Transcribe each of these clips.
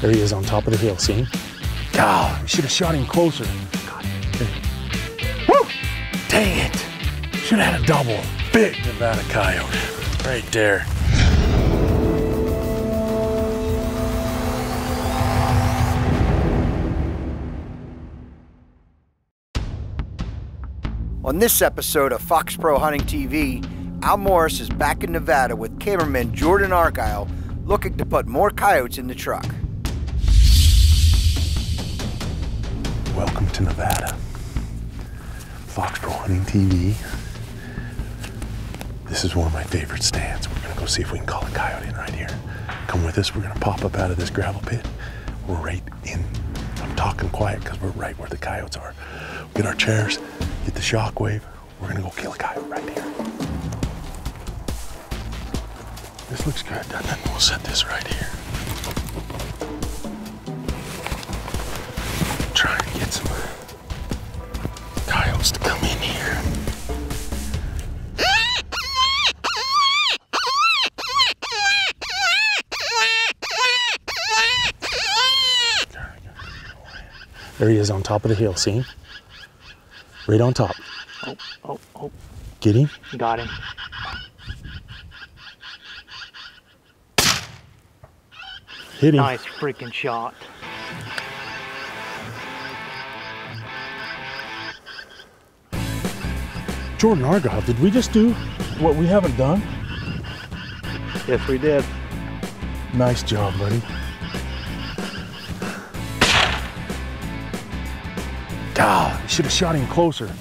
There he is on top of the hill, see him? God, we should have shot him closer. Woo! Dang it. Should have had a double. Big Nevada coyote. Right there. On this episode of Fox Pro Hunting TV, Al Morris is back in Nevada with cameraman Jordon Argyle looking to put more coyotes in the truck. Welcome to Nevada. Fox Pro Hunting TV. This is one of my favorite stands. We're gonna go see if we can call a coyote in right here. Come with us, we're gonna pop up out of this gravel pit. We're right in, I'm talking quiet because we're right where the coyotes are. Get our chairs, get the shockwave. We're gonna go kill a coyote right here. This looks good, doesn't it? We'll set this right here. There he is on top of the hill, see him? Right on top. Oh, oh, oh, Get him? got him. Hit him. Nice freaking shot. Jordon Argyle, did we just do what we haven't done? Yes, we did. Nice job, buddy. Should have shot him closer.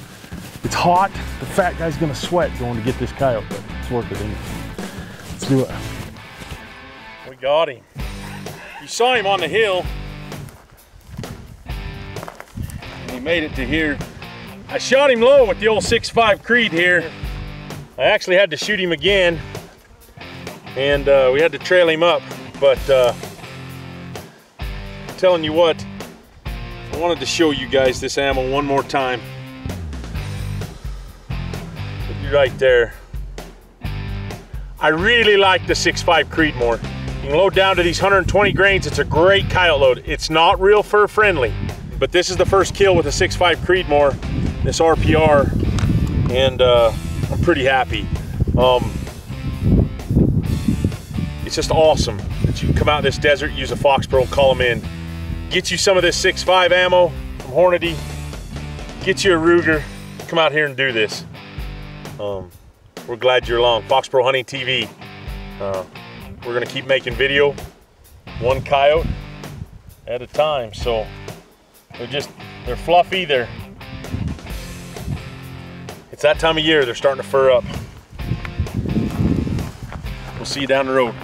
It's hot. The fat guy's gonna sweat going to get this coyote, but it's worth it. Let's do it. We got him. You saw him on the hill. And he made it to here. I shot him low with the old 6.5 Creed here. I actually had to shoot him again and uh, we had to trail him up. But uh, I'm telling you what, I wanted to show you guys this ammo one more time. Look you right there. I really like the 6.5 Creedmoor. You can load down to these 120 grains. It's a great coyote load. It's not real fur friendly, but this is the first kill with a 6.5 Creedmoor, this RPR, and uh, I'm pretty happy. Um, it's just awesome that you can come out in this desert, use a Fox Pro, call them in, get you some of this 6.5 ammo from Hornady, get you a Ruger, come out here and do this. Um, we're glad you're along. Fox Pro Hunting TV. Uh, we're gonna keep making video, one coyote at a time. So they're just, they're fluffy, they're, it's that time of year, they're starting to fur up. We'll see you down the road.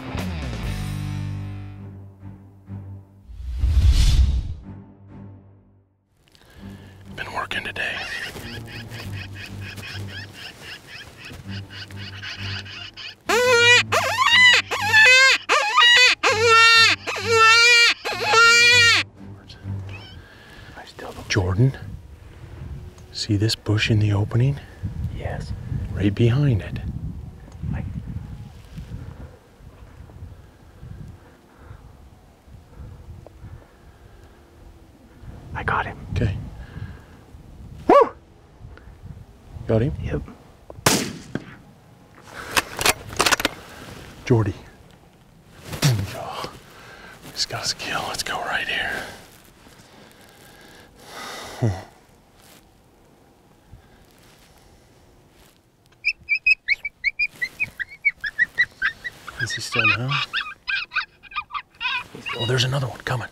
Still see this bush in the opening? Yes. Right behind it. I, I got him. Okay. Woo! Got him? Yep. Jordy. He's got us a kill. Let's go right here. Is he still down? Oh, there's another one coming.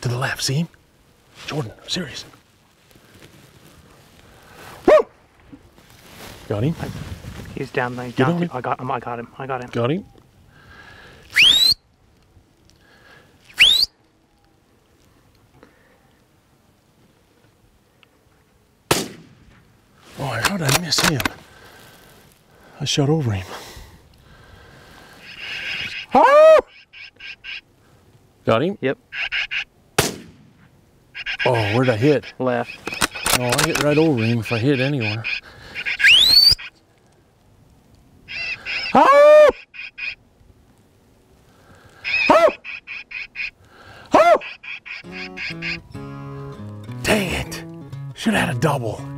To the left, see him? Jordon, I'm serious. Woo! Got him? He's down there. He's down on I got him. I got him. I got him. Got him? Did I miss him? I shot over him. Ah! Got him? Yep. Oh, where'd I hit? Left. Oh, I hit right over him if I hit anywhere. Ah! Ah! Ah! Dang it. Should have had a double.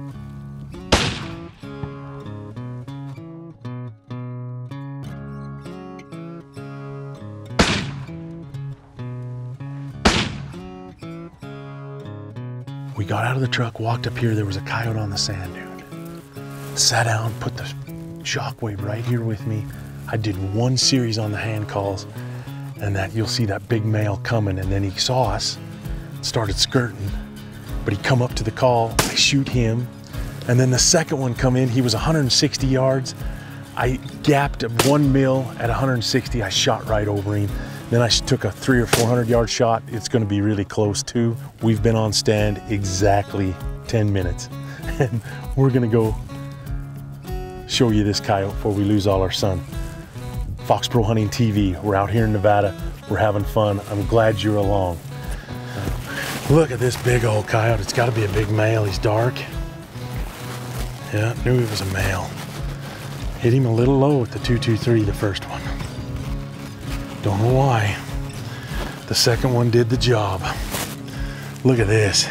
We got out of the truck, walked up here. There was a coyote on the sand dune. Sat down, put the shockwave right here with me. I did one series on the hand calls, and that you'll see that big male coming. And then he saw us, started skirting, but he come up to the call. I shoot him, and then the second one come in. He was 160 yards. I gapped at one mil at 160. I shot right over him. Then I took a three or 400 yard shot. It's going to be really close too. We've been on stand exactly 10 minutes, and we're going to go show you this coyote before we lose all our sun. Fox Pro Hunting TV. We're out here in Nevada. We're having fun. I'm glad you're along. Look at this big old coyote. It's got to be a big male. He's dark. Yeah, knew he was a male. Hit him a little low with the 223, the first one. Don't know why. The second one did the job. Look at this.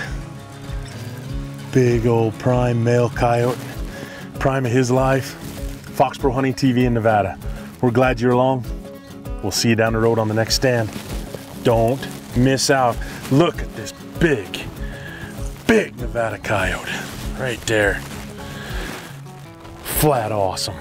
Big old prime male coyote. Prime of his life. Fox Pro Hunting TV in Nevada. We're glad you're along. We'll see you down the road on the next stand. Don't miss out. Look at this big, big Nevada coyote right there. Flat awesome.